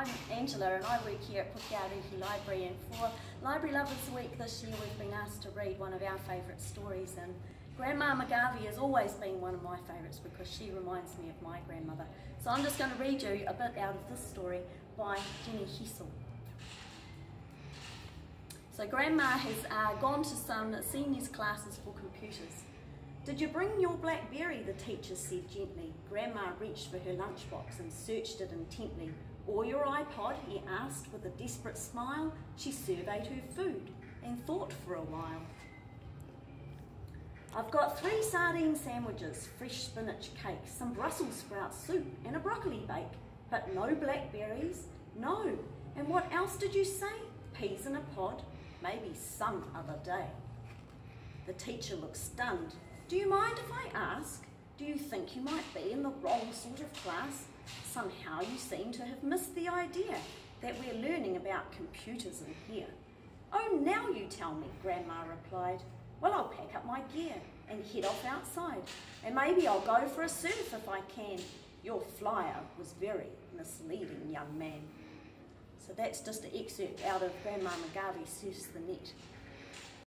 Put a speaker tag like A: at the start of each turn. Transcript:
A: I'm Angela and I work here at Puke Ariki Library and for Library Lovers Week this year we've been asked to read one of our favourite stories and Grandma McGarvey has always been one of my favourites because she reminds me of my grandmother. So I'm just going to read you a bit out of this story by Jenny Hessell. So Grandma has uh, gone to some seniors classes for computers. Did you bring your blackberry, the teacher said gently. Grandma reached for her lunchbox and searched it intently. Or your iPod, he asked with a desperate smile. She surveyed her food and thought for a while. I've got three sardine sandwiches, fresh spinach cake, some Brussels sprout soup and a broccoli bake. But no blackberries? No. And what else did you say? Peas in a pod? Maybe some other day. The teacher looked stunned. Do you mind if I ask? Do you think you might be in the wrong sort of class? Somehow you seem to have missed the idea that we're learning about computers in here. Oh, now you tell me, Grandma replied. Well, I'll pack up my gear and head off outside, and maybe I'll go for a surf if I can. Your flyer was very misleading, young man. So that's just an excerpt out of Grandma McGarvey Surfs the Net.